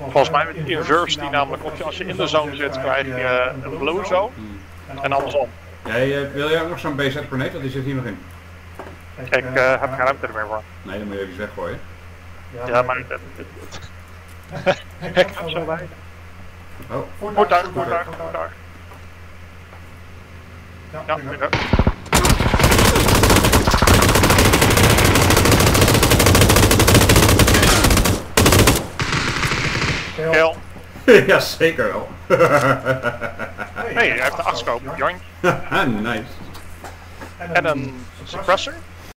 Volgens mij met inverse die namelijk op je, als je in de zone zit krijg je eh, een blue zone en andersom. Jij, eh, wil jij ook nog zo'n BZ Grenade? Want die zit hier nog in. Ik eh, heb geen ruimte er meer voor. Nee, dan moet je even weggooien. Ja, maar... het- Ik ga zo bij. Oh, Voertuig, voertuig, voertuig. Ja, weer Help. Help. yeah, say girl. hey, hey I have the oscope. Yoink. nice. And, and um, suppressor? suppressor?